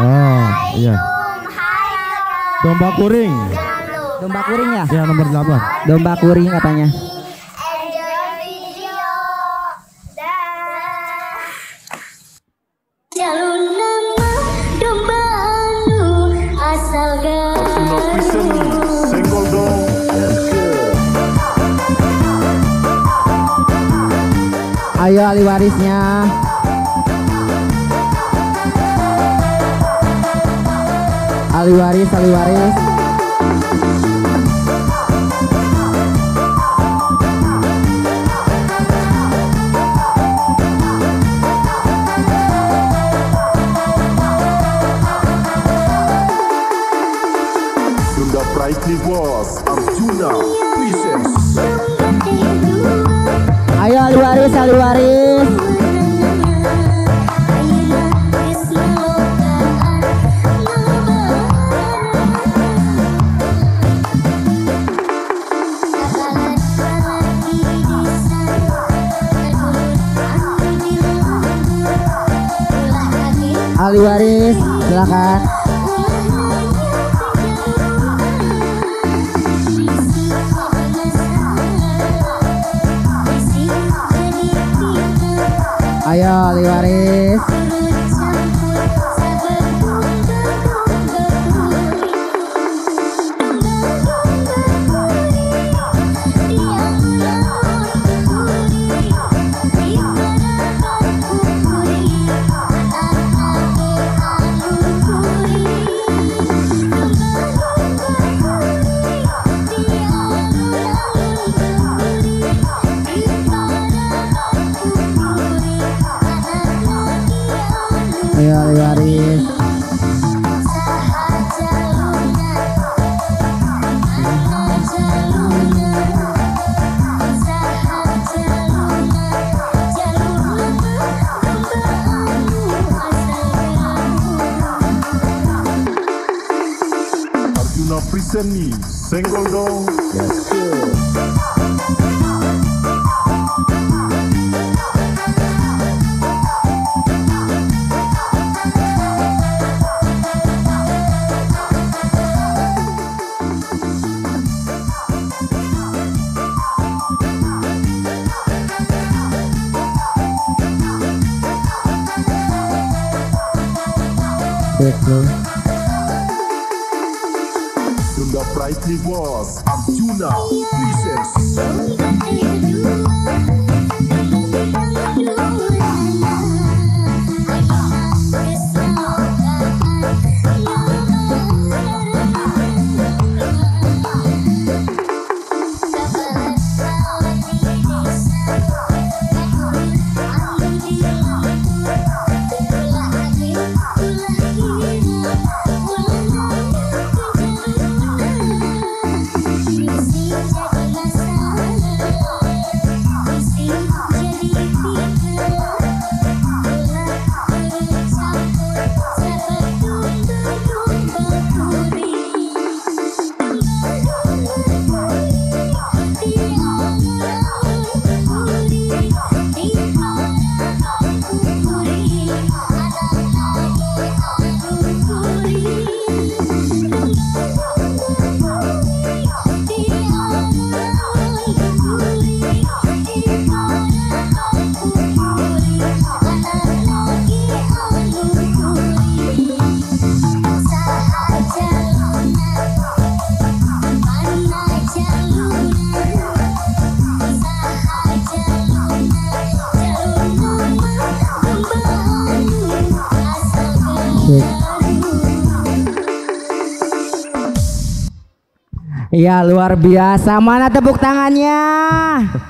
Oh, iya. Domba kuring. Domba kuring ya? Ya nomor 8. Domba kuring katanya. Ayo ahli warisnya. Ahli waris, ahli waris. Sunda. Arjuna. Ayo ahli waris, ahli waris. Ahli waris, silakan. Ayo ahli waris. present me single dong. Yes, sir to the brightly was. I'm Tuna, princess. Iya luar biasa. Mana tepuk tangannya?